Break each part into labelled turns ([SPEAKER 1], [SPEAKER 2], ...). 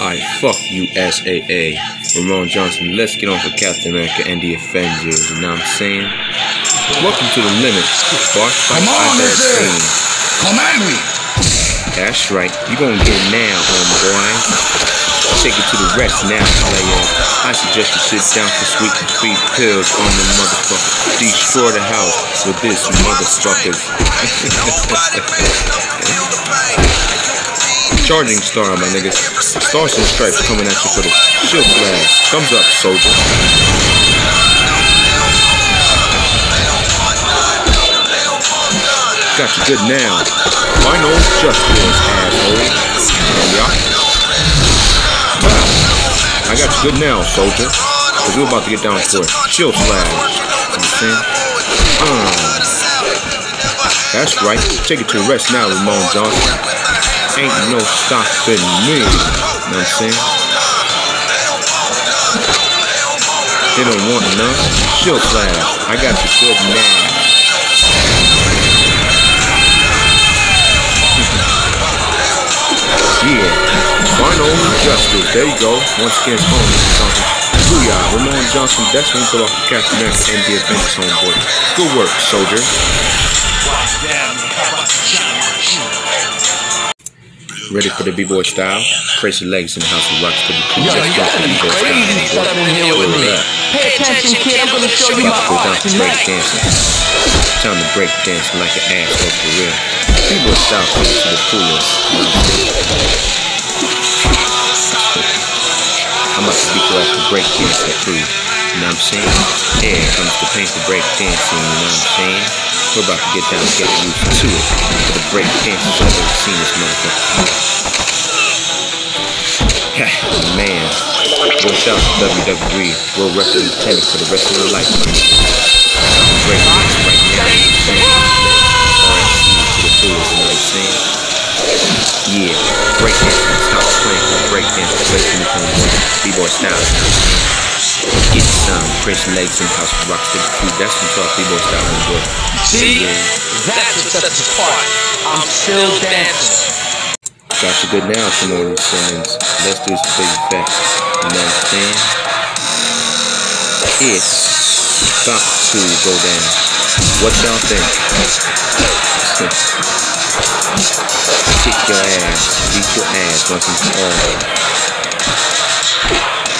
[SPEAKER 1] Alright, fuck you, SAA. Ramon Johnson, let's get on for Captain America and the Avengers. You know what I'm saying? Welcome to the limit. Fight
[SPEAKER 2] Come on,
[SPEAKER 1] I've ever
[SPEAKER 2] Mister.
[SPEAKER 1] seen.
[SPEAKER 2] Come at me.
[SPEAKER 1] That's right. You're gonna get it now, homeboy. Take it to the rest now, player. I suggest you sit down for sweet and sweet pills on the motherfucker. Destroy the house with this motherfucker. Charging star, my niggas. Stars and stripes coming at you for the shield flash. Thumbs up, soldier. Got you good now. Final justice, asshole. I got you good now, soldier. Cause we're about to get down for it. Shield flash. You understand? Uh, that's right. Take it to rest now, Ramon Johnson. Ain't no stopping me. You know what I'm saying? They don't want none. Shield flash. I got you good now. Yeah. Final justice. There you go. Once again, home. Booyah. Ramon Johnson, that's one pull off the Captain America and the Avengers homeboy. Good work, soldier. Ready for the B-boy style? Crazy legs in the house of rocks to the crew.
[SPEAKER 2] Yo, you gotta
[SPEAKER 1] for the
[SPEAKER 2] be
[SPEAKER 1] B-boy
[SPEAKER 2] crazy to
[SPEAKER 1] style.
[SPEAKER 2] in here with me. Pay attention, kid. I'm gonna show you my
[SPEAKER 1] About to
[SPEAKER 2] art
[SPEAKER 1] to break
[SPEAKER 2] tonight.
[SPEAKER 1] dancing. Time to break dance like an asshole for real. B-boy style coming to the fullest. You know what I'm saying? I'm about to beat your ass for break dancing free. You know what I'm saying? Yeah, Here comes the pain for break dancing, you know what I'm saying? We're about to get down and get used to it. For the break dancers I've ever seen this motherfucker. Man, out for WWE World Wrestling Lieutenant for the rest of your life. Break dance right now, you know what I'm saying? Yeah, break dancing, stop playing for break dancing, break dancing, B-boy style. Get some Chris legs and the house, rock stick crew. That's some talk B-boy style, homeboy.
[SPEAKER 2] See?
[SPEAKER 1] Yeah.
[SPEAKER 2] That's what sets us apart. I'm still dancing.
[SPEAKER 1] Got you good now, Simone Simmons. Let's do some big facts. You know what I'm saying? It's got to go down. What y'all think? Kick your ass, beat your ass once and for all.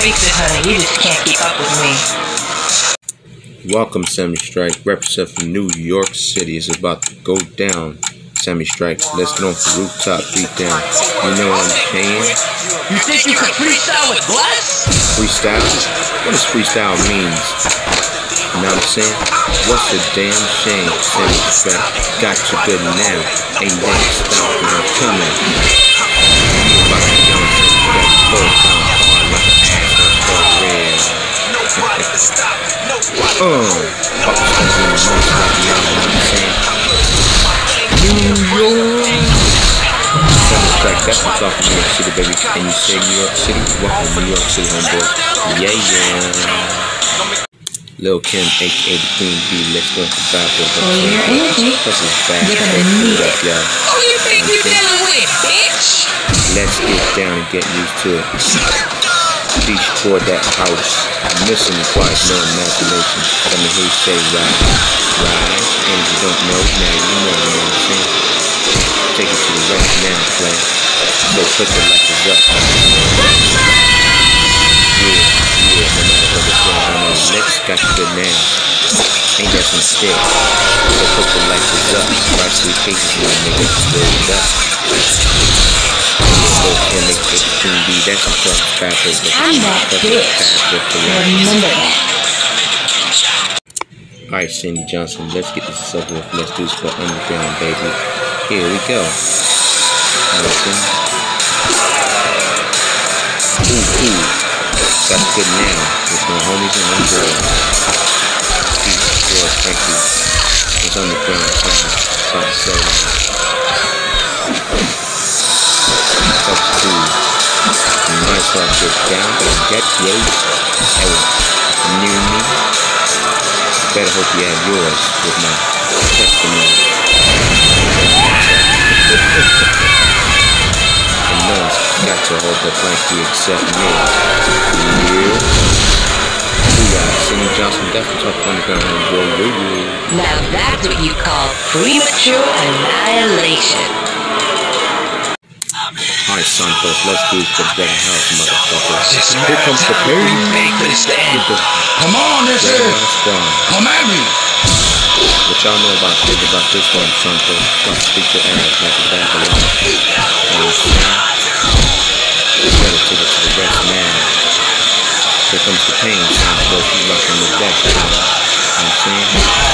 [SPEAKER 1] Face it,
[SPEAKER 3] honey, you just can't keep up with me.
[SPEAKER 1] Welcome, Sammy Strike. Represent from New York City. It's about to go down. Sammy Strike. Let's go on for rooftop beat down. You know what I'm saying?
[SPEAKER 2] You think you could freestyle with Bless?
[SPEAKER 1] Freestyle? What does freestyle means? You know what I'm saying? What's a damn shame? Sammy Strike. Got you good now. Ain't that stopping. I'm coming. Saying? New York. Strike, that's what's of New York City, baby. And you say New York City? Welcome New York City, homeboy. Yeah, yeah. Lil Kim, aka the Queen Bee, let's go for bad boy.
[SPEAKER 3] For your energy,
[SPEAKER 1] Plus it's bad.
[SPEAKER 3] you're gonna need it. Who you think you're dealing with, bitch?
[SPEAKER 1] Let's get down and get used to it. Destroy that house. Missing requires no imagination. Let me hear you say right. Right. And if you don't know, now you know, you know what I'm saying? Take it to the rest now, play. So put the records up. Yeah, yeah, no matter what it's going on the next, got you good now. Ain't that some shit? So put the lights up. Right three cases, my nigga. It up. That's fabric.
[SPEAKER 3] I'm that bitch. Remember that.
[SPEAKER 1] Alright, Cindy Johnson, let's get this over with. Let's do this for underground, baby. Here we go. Ooh, ooh. That's good now. There's no homies and boys. Peace, boy, thank you. It's underground. About to You well get down and get near me. Better hope you have yours with my testimony. got to hold you me. Got Cindy Johnson, homeboy. Yo, yo.
[SPEAKER 3] Now that's what you call premature annihilation.
[SPEAKER 1] Alright, Santos, let's do the better house, motherfucker. Here comes the pain.
[SPEAKER 2] we make this stand. Come on, this is. Come at me.
[SPEAKER 1] What y'all know about think about this one, Santos? Don't speak your ass like a bad alone. You know what I'm saying? You gotta take it to the rest now. Here comes the pain, Santos. You rocking the deck, you know what I'm saying?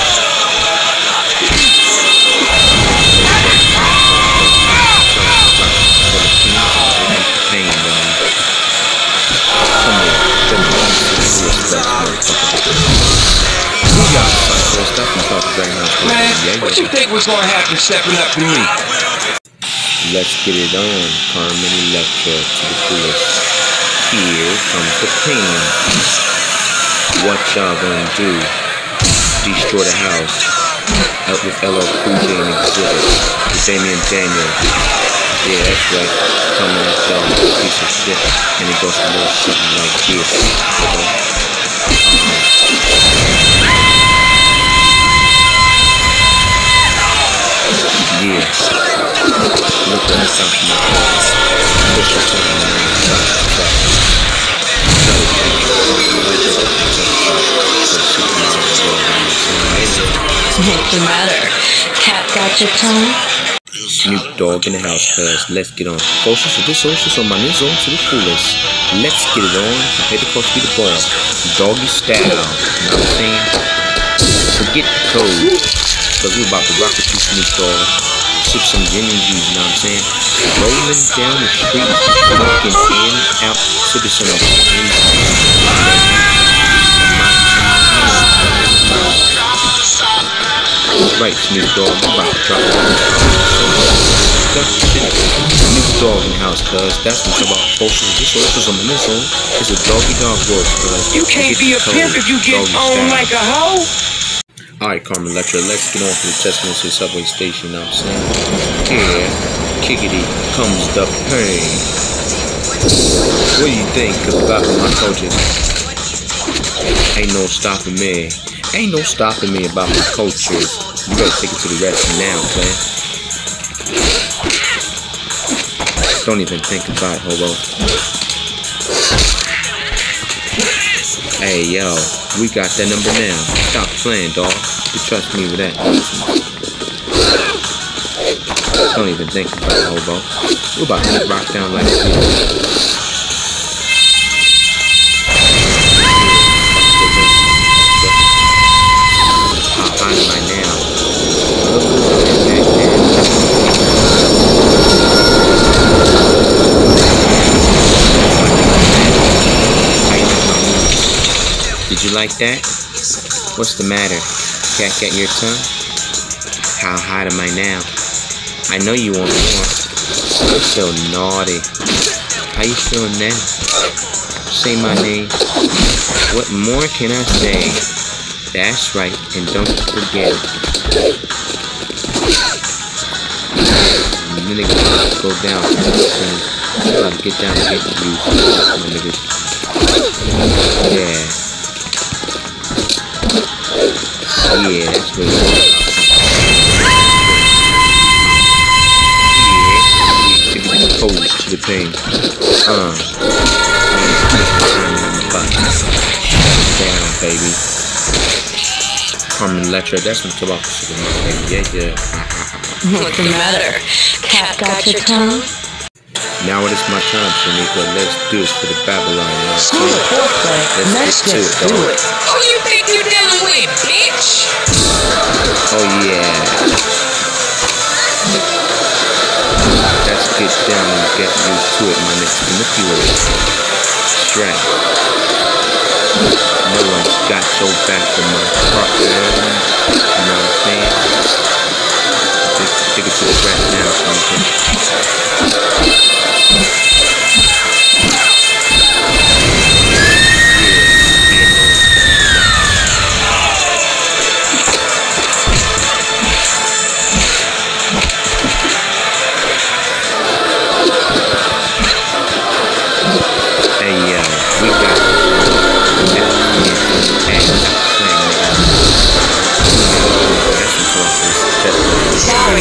[SPEAKER 2] What you think was gonna happen stepping up to me?
[SPEAKER 1] Let's get it on, Carmen Electra to the fullest. Here comes the pain. What y'all gonna do? Destroy the house. Out with LL Cool J and Xzibit. Damian Daniels. Yeah, that's right. Coming at y'all a piece of shit. And it goes a little something like this. Yeah. Look at voice. Push your
[SPEAKER 3] What's the matter? Cat got your tongue?
[SPEAKER 1] Snoop Dogg in the house, cuz let's get on. Closest to this social, on my new zone to the fullest. Let's get it on. Pay the cost be the ball. Doggy style. You know what I'm saying? Forget the code. Cause we about to rock with you, Snoop Dogg. Sip some gin and juice, you know what I'm saying? Rolling down the street, walking in, out, sipping some of Right, Snoop Dogg, I'm about to drop. Snoop Dogg in the house, cuz that's what I'm about. Socials, this I'm in this zone. It's a doggy dog world, cuz.
[SPEAKER 2] You can't be a pimp if you get on like a hoe.
[SPEAKER 1] Alright, Carmen Electra, let's get on to the testimony to the subway station, I'm saying? Here, kickity, comes the pain. What do you think about my coaches? Ain't no stopping me. Ain't no stopping me about my cultures. You better take it to the rest now, man. Don't even think about it, hobo. Hey, yo, we got that number now. Stop playing, dog. You trust me with that. Don't even think about it, hobo. We're about to rock down like this. You like that? What's the matter? Cat got your tongue? How hot am I now? I know you want more. You're so naughty. How you feeling now? Say my name. What more can I say? That's right, and don't forget it. Go down to thing. Gotta get down and get niggas. Yeah. Yeah, that's what it's Yeah, we exposed to the pain. Uh. Down, baby. Carmen Electra, that's what I'm talking about. baby. Yeah, yeah.
[SPEAKER 3] What's the matter? Cat got your tongue?
[SPEAKER 1] Now it is my time, Shanika. Let's do this for the Babylon. You know what
[SPEAKER 3] Screw
[SPEAKER 1] I'm
[SPEAKER 3] the
[SPEAKER 1] saying?
[SPEAKER 3] foreplay.
[SPEAKER 1] Let's
[SPEAKER 3] Let's just do it.
[SPEAKER 4] Who you think you dealing with, bitch?
[SPEAKER 1] Oh, yeah. get down and get used to it, my niggas. Manipulate. Strap. No one's got your back from my truck, man. You know what I'm saying? Take, take it to the track now, something.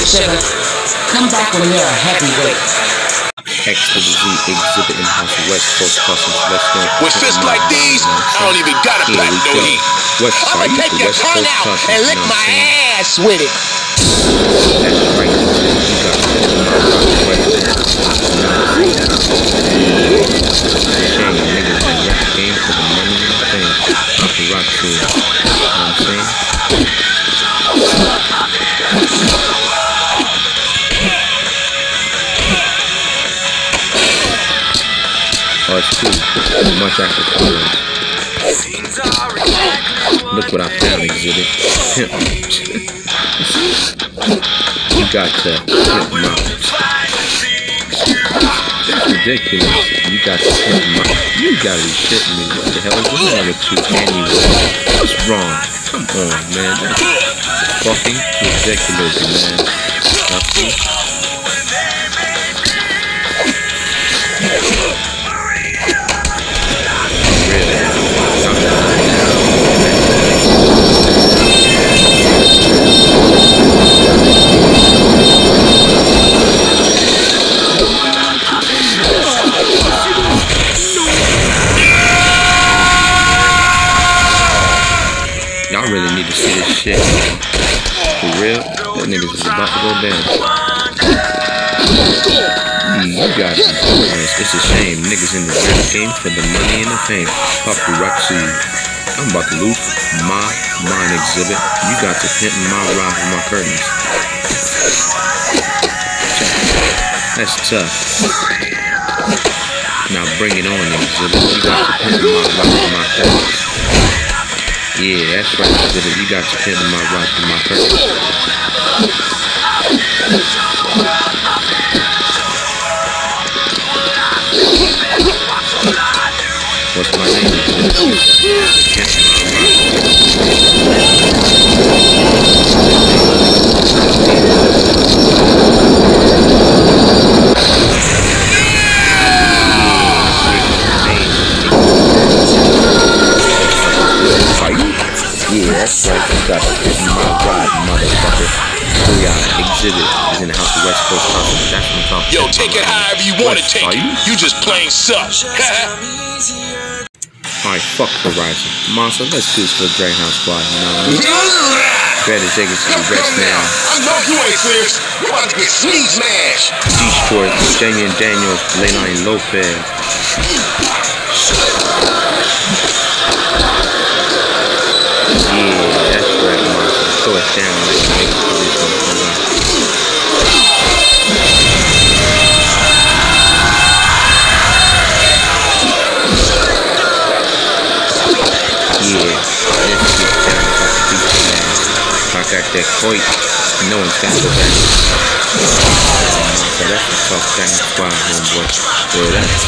[SPEAKER 3] Sugar. Come back when you're a heavyweight.
[SPEAKER 1] X to the Z Xzibit in house West Coast Customs West Coast.
[SPEAKER 4] With fists like these, I don't even gotta
[SPEAKER 1] Here
[SPEAKER 4] pack no heat.
[SPEAKER 1] West
[SPEAKER 2] I'ma take your
[SPEAKER 1] West
[SPEAKER 2] tongue
[SPEAKER 1] Coast
[SPEAKER 2] out
[SPEAKER 1] Customs.
[SPEAKER 2] and
[SPEAKER 1] you
[SPEAKER 2] lick
[SPEAKER 1] know
[SPEAKER 2] my
[SPEAKER 1] saying?
[SPEAKER 2] ass with it.
[SPEAKER 1] That's right. You got to Look what I found, Xzibit. You got to pimp mouth. That's ridiculous. You got to pimp mouth. You gotta be shitting me. What the hell is wrong with you anyway? What's wrong? Come on, man. That's fucking ridiculous, man. Nothing. Game for the money and the fame. Paparazzi. I'm about to lose my mind Xzibit. You got to pimp my ride with my curtains. That's tough. Now bring it on, Xzibit. You got to pimp my ride with my curtains. Yeah, that's right, Xzibit. You got to pimp my ride with my curtains. What's my name? Yeah, that's right. You got to my ride, motherfucker. Booyah, Xzibit is in the house of West Coast Conference. That's what I'm talking
[SPEAKER 4] Yo, take it however you wanna take it. You just plain suck.
[SPEAKER 1] Alright, fuck Horizon. Monster, let's do this for the Greyhound Squad, you know what I mean? Better take it to the rest now.
[SPEAKER 4] I know you ain't serious. You about to get sneeze smashed.
[SPEAKER 1] Detroit, Daniel Daniels, Leilani Lopez. Yeah, that's right, Monster. Throw it down like a nigga position. Coit. No one's got the back. So that's the tough thing squad, homeboy. Yeah, that's